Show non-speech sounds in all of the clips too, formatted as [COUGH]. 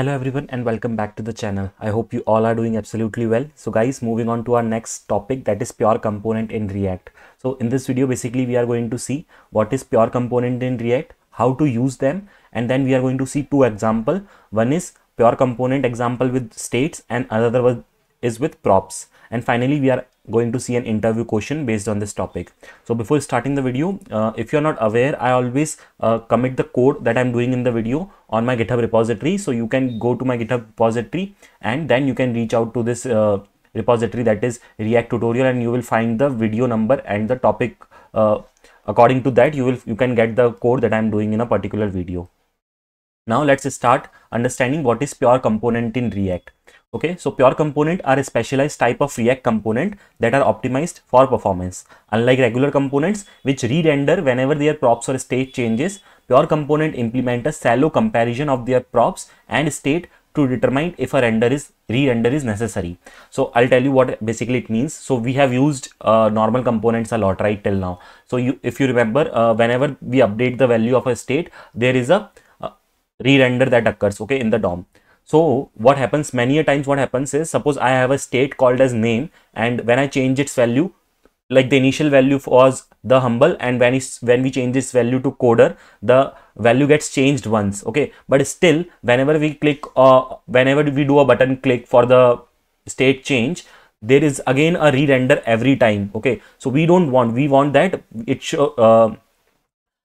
Hello everyone and welcome back to the channel. I hope you all are doing absolutely well. So guys, moving on to our next topic that is pure component in React. So in this video, basically we are going to see what is pure component in React, how to use them, and then we are going to see two example. One is pure component example with states and another is with props. And finally, we are going to see an interview question based on this topic. So before starting the video, uh, if you're not aware, I always uh, commit the code that I'm doing in the video on my GitHub repository. So you can go to my GitHub repository and then you can reach out to this uh, repository that is React tutorial and you will find the video number and the topic. Uh, according to that, you will you can get the code that I'm doing in a particular video. Now let's start understanding what is pure component in React. Okay, so pure component are a specialized type of React component that are optimized for performance. Unlike regular components which re-render whenever their props or state changes, pure component implement a shallow comparison of their props and state to determine if a render is re-render is necessary. So I'll tell you what basically it means. So we have used uh, normal components a lot right till now. So you, if you remember, uh, whenever we update the value of a state, there is a uh, re-render that occurs okay in the DOM. So what happens? Many a times what happens is suppose I have a state called as name and when I change its value like the initial value was the humble and when when we change this value to coder the value gets changed once okay? But still whenever we click uh, whenever we do a button click for the state change there is again a re-render every time okay? So we don't want we want that it show uh,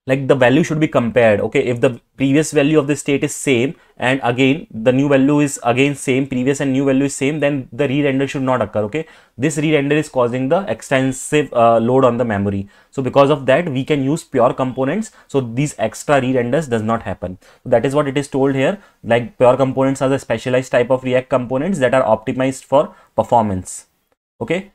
like the value should be compared okay? If the previous value of the state is same and again the new value is again same previous and new value is same then the re-render should not occur okay? This re-render is causing the extensive uh, load on the memory. So because of that we can use pure components. So these extra re-renders does not happen. That is what it is told here. Like pure components are the specialized type of react components that are optimized for performance okay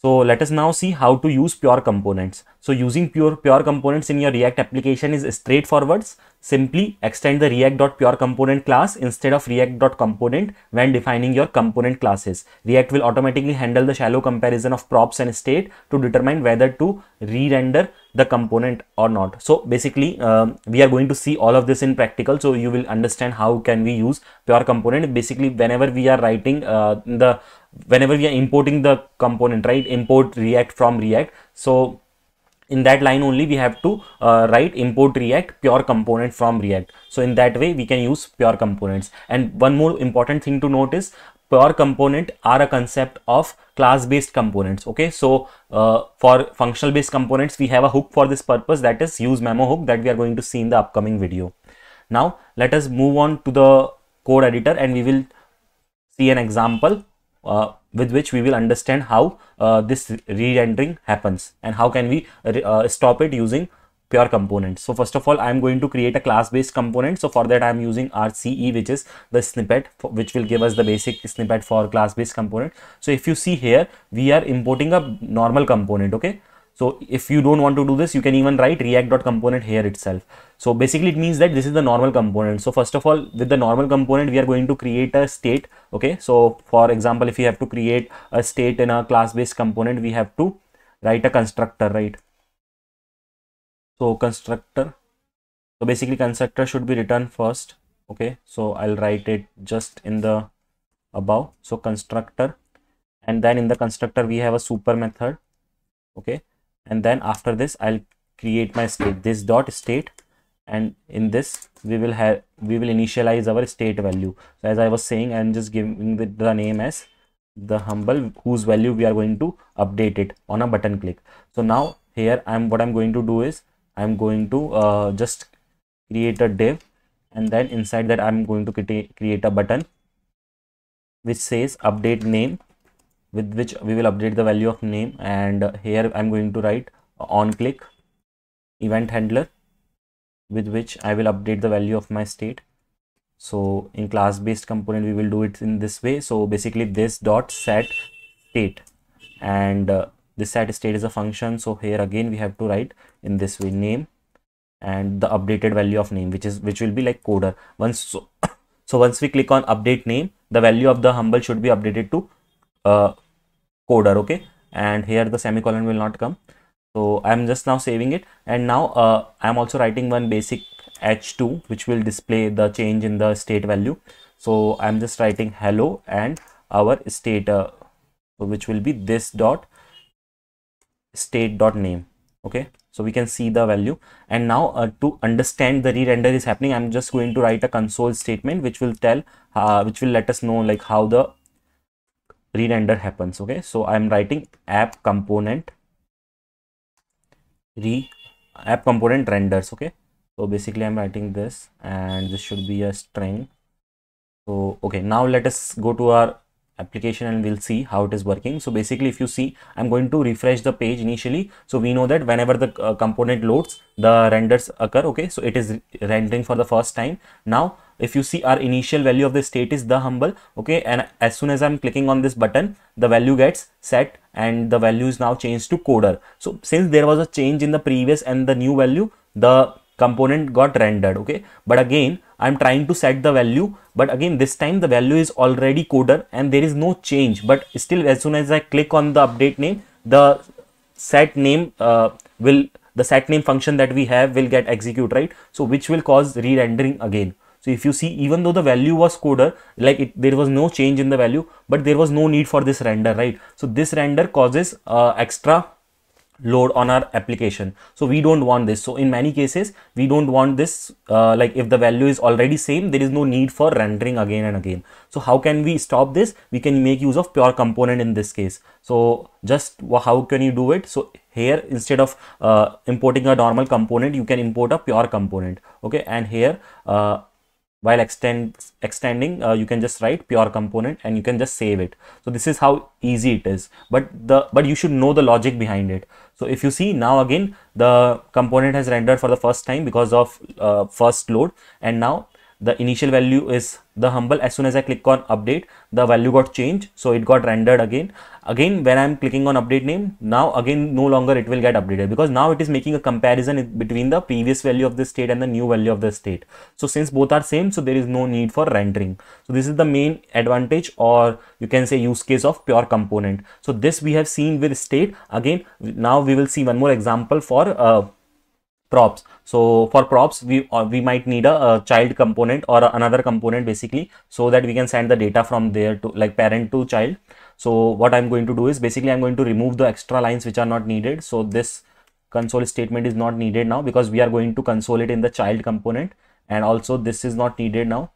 so let us now see how to use pure components. So using pure pure components in your React application is straightforward. Simply extend the react.pureComponent class instead of react.component when defining your component classes. React will automatically handle the shallow comparison of props and state to determine whether to re-render the component or not. So basically um, we are going to see all of this in practical. So you will understand how can we use pure component. Basically whenever we are writing uh, the whenever we are importing the component right? Import react from react. So in that line only we have to uh, write import react pure component from react. So in that way we can use pure components. And one more important thing to note is pure component are a concept of class based components okay? So uh, for functional based components we have a hook for this purpose that is use memo hook that we are going to see in the upcoming video. Now let us move on to the code editor and we will see an example uh, with which we will understand how uh, this re-rendering happens and how can we uh, stop it using pure components. So first of all, I am going to create a class based component. So for that, I am using RCE, which is the snippet, for, which will give us the basic snippet for class based component. So if you see here, we are importing a normal component. Okay. So if you don't want to do this, you can even write react.component here itself. So basically it means that this is the normal component. So first of all, with the normal component, we are going to create a state. Okay. So for example, if you have to create a state in a class based component, we have to write a constructor, right? So constructor. So basically constructor should be written first. Okay. So I'll write it just in the above. So constructor and then in the constructor, we have a super method. Okay and then after this I'll create my state this dot state. And in this we will have we will initialize our state value. So as I was saying I'm just giving the, the name as the humble whose value we are going to update it on a button click. So now here I'm what I'm going to do is I'm going to uh, just create a div. And then inside that I'm going to create a button which says update name with which we will update the value of name. And here I'm going to write on click event handler with which I will update the value of my state. So in class based component we will do it in this way. So basically this dot set state. And uh, this set state is a function. So here again we have to write in this way name and the updated value of name which is which will be like coder. Once so, [COUGHS] so once we click on update name the value of the humble should be updated to uh, coder okay? And here the semicolon will not come. So i'm just now saving it. And now uh, i'm also writing one basic h2 which will display the change in the state value. So i'm just writing hello and our state uh, which will be this dot state dot name okay? So we can see the value. And now uh, to understand the re-render is happening i'm just going to write a console statement which will tell uh, which will let us know like how the re-render happens okay? So i'm writing app component re app component renders okay? So basically i'm writing this and this should be a string. So okay now let us go to our application and we'll see how it is working. So basically if you see i'm going to refresh the page initially. So we know that whenever the uh, component loads the renders occur okay? So it is rendering for the first time. Now if you see our initial value of the state is the humble okay and as soon as i'm clicking on this button the value gets set and the value is now changed to coder. So since there was a change in the previous and the new value the component got rendered okay. But again i'm trying to set the value but again this time the value is already coder and there is no change. But still as soon as i click on the update name the set name uh, will the set name function that we have will get execute right? So which will cause re-rendering again so if you see, even though the value was coder, like it, there was no change in the value, but there was no need for this render, right? So this render causes uh, extra load on our application. So we don't want this. So in many cases we don't want this uh, like if the value is already same there is no need for rendering again and again. So how can we stop this? We can make use of pure component in this case. So just how can you do it? So here instead of uh, importing a normal component you can import a pure component okay? And here uh, while extend extending uh, you can just write pure component and you can just save it. So this is how easy it is. But the but you should know the logic behind it. So if you see now again the component has rendered for the first time because of uh, first load. And now the initial value is the humble as soon as i click on update the value got changed so it got rendered again. Again when i'm clicking on update name now again no longer it will get updated because now it is making a comparison between the previous value of the state and the new value of the state. So since both are same so there is no need for rendering. So this is the main advantage or you can say use case of pure component. So this we have seen with state. Again now we will see one more example for uh, props. So for props we uh, we might need a, a, child component or another component basically so that we can send the data from there to like parent to child. So what i'm going to do is basically i'm going to remove the extra lines which are not needed. So this console statement is not needed now because we are going to console it in the child component. And also this is not needed now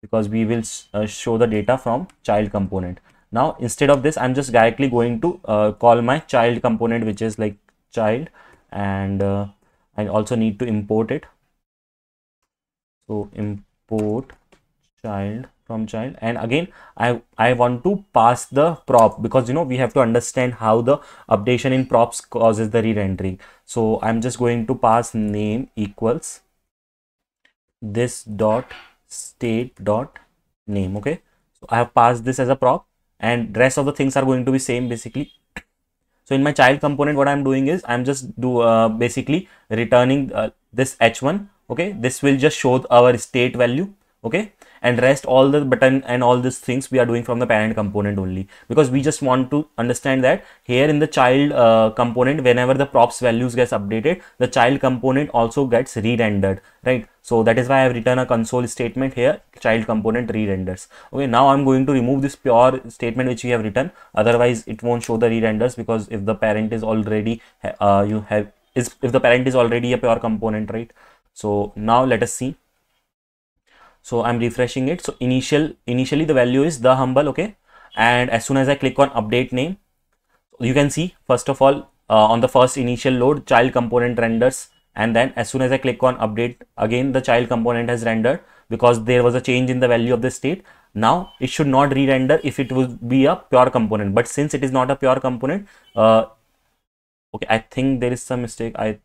because we will uh, show the data from child component. Now instead of this i'm just directly going to uh, call my child component which is like child. And uh, I also need to import it. So import child from child. And again I I want to pass the prop because you know we have to understand how the updation in props causes the re-rendering. So I'm just going to pass name equals this dot state dot name okay? So I have passed this as a prop and rest of the things are going to be same basically so in my child component, what I'm doing is I'm just do uh, basically returning uh, this h1. Okay, this will just show our state value. Okay, and rest all the button and all these things we are doing from the parent component only. Because we just want to understand that here in the child uh, component whenever the props values gets updated the child component also gets re-rendered right? So that is why i have written a console statement here child component re-renders. Okay now i'm going to remove this pure statement which we have written. Otherwise it won't show the re-renders because if the parent is already uh, you have is if the parent is already a pure component right? So now let us see so i'm refreshing it. So initial initially the value is the humble okay? And as soon as i click on update name you can see first of all uh, on the first initial load child component renders. And then as soon as i click on update again the child component has rendered because there was a change in the value of the state. Now it should not re-render if it would be a pure component. But since it is not a pure component uh, okay i think there is some mistake. I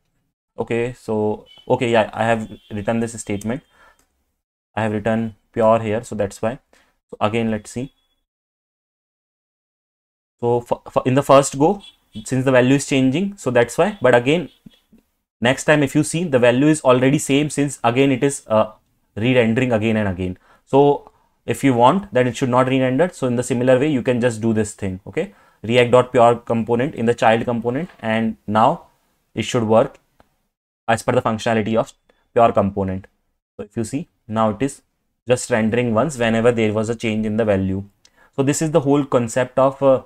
okay so okay yeah i have written this statement I have written pure here so that's why. So again let's see. So in the first go since the value is changing so that's why. But again next time if you see the value is already same since again it is uh, re-rendering again and again. So if you want that it should not re-render. So in the similar way you can just do this thing okay? React.pure component in the child component and now it should work as per the functionality of pure component. So if you see now it is just rendering once whenever there was a change in the value so this is the whole concept of uh,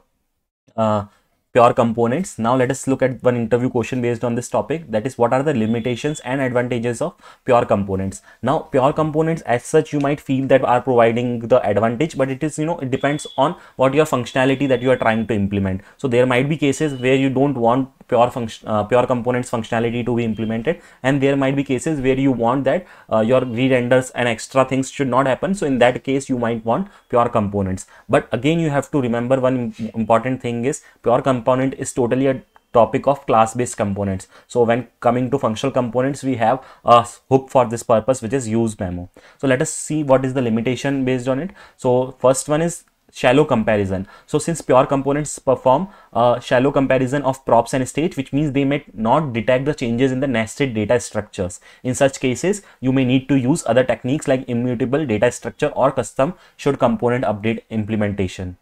uh, pure components. Now let us look at one interview question based on this topic that is what are the limitations and advantages of pure components. Now pure components as such you might feel that are providing the advantage but it is you know it depends on what your functionality that you are trying to implement. So there might be cases where you don't want pure function uh, pure components functionality to be implemented. And there might be cases where you want that uh, your re-renders and extra things should not happen. So in that case you might want pure components. But again you have to remember one important thing is pure component is totally a topic of class based components. So when coming to functional components we have a hook for this purpose which is use memo. So let us see what is the limitation based on it. So first one is shallow comparison. So since pure components perform a shallow comparison of props and state, which means they may not detect the changes in the nested data structures. In such cases, you may need to use other techniques like immutable data structure or custom should component update implementation.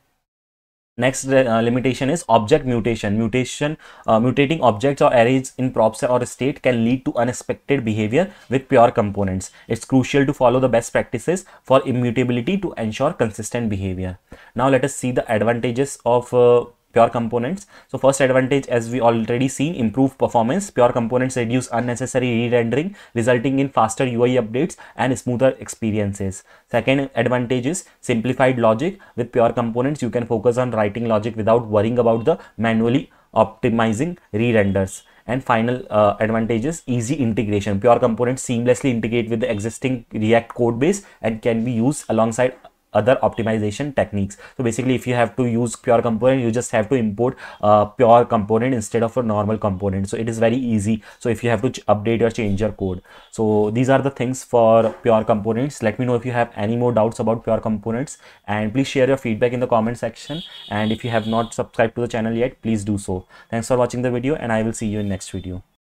Next uh, limitation is object mutation. Mutation, uh, mutating objects or arrays in props or state can lead to unexpected behavior with pure components. It's crucial to follow the best practices for immutability to ensure consistent behavior. Now let us see the advantages of uh, pure components. So first advantage as we already seen improved performance. Pure components reduce unnecessary re-rendering resulting in faster UI updates and smoother experiences. Second advantage is simplified logic. With pure components you can focus on writing logic without worrying about the manually optimizing re-renders and final uh, advantage is easy integration pure components seamlessly integrate with the existing react code base and can be used alongside other optimization techniques. So basically if you have to use pure component you just have to import a pure component instead of a normal component. So it is very easy. So if you have to update or change your code. So these are the things for pure components. Let me know if you have any more doubts about pure components and please share your feedback in the comment section. And if you have not subscribed to the channel yet please do so. Thanks for watching the video and i will see you in next video